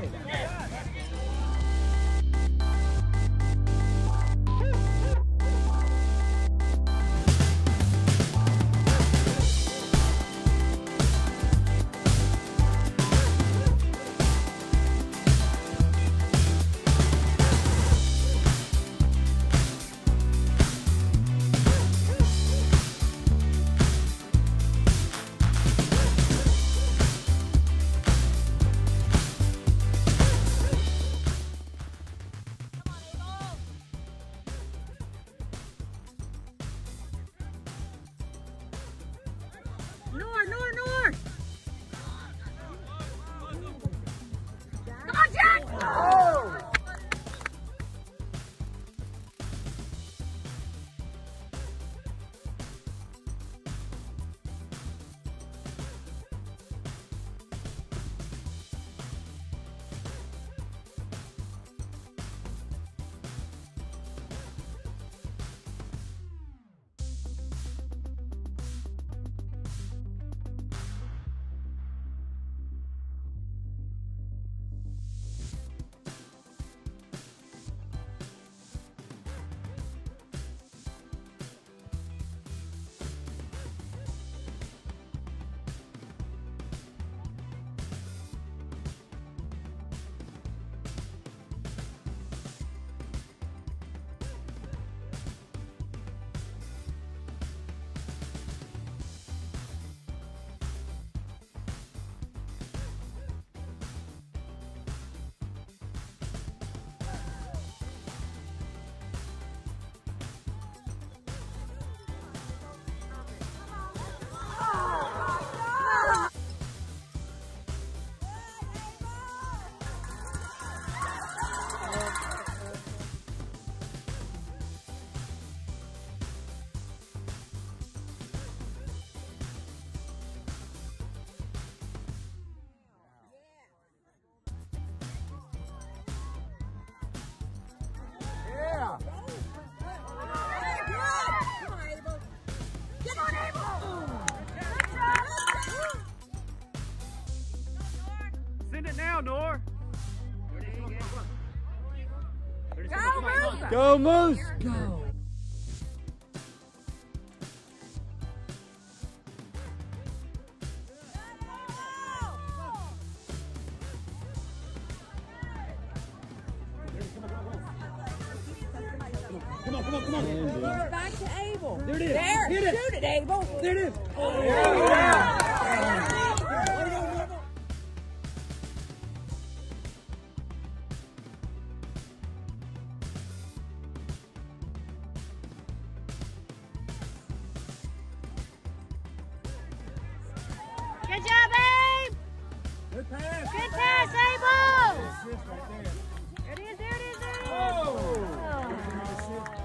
coming. Go Moose! Go! Come on! Come on! Come on! Back to Abel. There it is. There. Shoot it, Abel. There it is. Oh, Good Good pass. Good pass, Abel. There. There it is, there it is, there it is. Oh! There